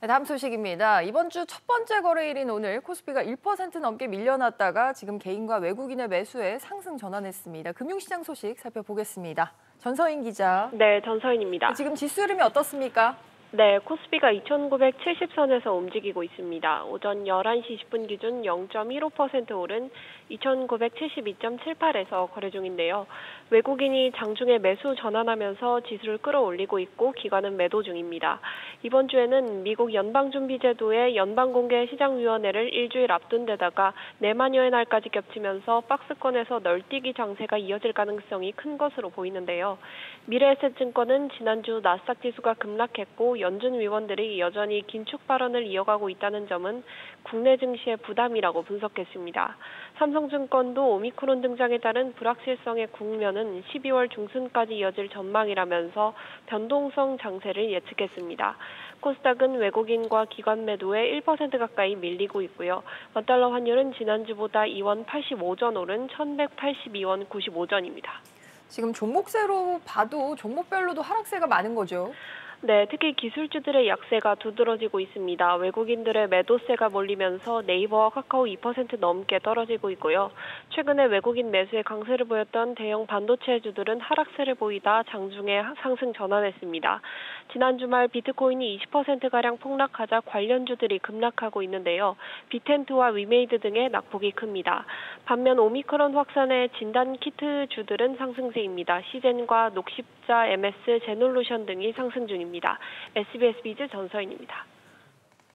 네, 다음 소식입니다. 이번 주 첫 번째 거래일인 오늘 코스피가 1% 넘게 밀려났다가 지금 개인과 외국인의 매수에 상승 전환했습니다. 금융시장 소식 살펴보겠습니다. 전서인 기자. 네, 전서인입니다. 지금 지수 흐름이 어떻습니까? 네, 코스피가 2,970선에서 움직이고 있습니다. 오전 11시 10분 기준 0.15% 오른 2,972.78에서 거래 중인데요. 외국인이 장중에 매수 전환하면서 지수를 끌어올리고 있고 기관은 매도 중입니다. 이번 주에는 미국 연방준비제도의 연방공개시장위원회를 일주일 앞둔 데다가 내만여의 날까지 겹치면서 박스권에서 널뛰기 장세가 이어질 가능성이 큰 것으로 보이는데요. 미래에셋증권은 지난주 나스닥 지수가 급락했고 연준 위원들이 여전히 긴축 발언을 이어가고 있다는 점은 국내 증시의 부담이라고 분석했습니다. 삼성증권도 오미크론 등장에 따른 불확실성의 국면은 12월 중순까지 이어질 전망이라면서 변동성 장세를 예측했습니다. 코스닥은 외국인과 기관 매도에 1% 가까이 밀리고 있고요. 원달러 환율은 지난주보다 2원 85전 오른 1182원 95전입니다. 지금 종목세로 봐도 종목별로도 하락세가 많은 거죠. 네, 특히 기술주들의 약세가 두드러지고 있습니다. 외국인들의 매도세가 몰리면서 네이버와 카카오 2% 넘게 떨어지고 있고요. 최근에 외국인 매수에 강세를 보였던 대형 반도체주들은 하락세를 보이다 장중에 상승 전환했습니다. 지난 주말 비트코인이 20%가량 폭락하자 관련주들이 급락하고 있는데요. 비덴트와 위메이드 등의 낙폭이 큽니다. 반면 오미크론 확산의 진단 키트 주들은 상승세입니다. 씨젠과 녹십자, MS, 제놀루션 등이 상승 중 입니다. SBS Biz 전서인입니다.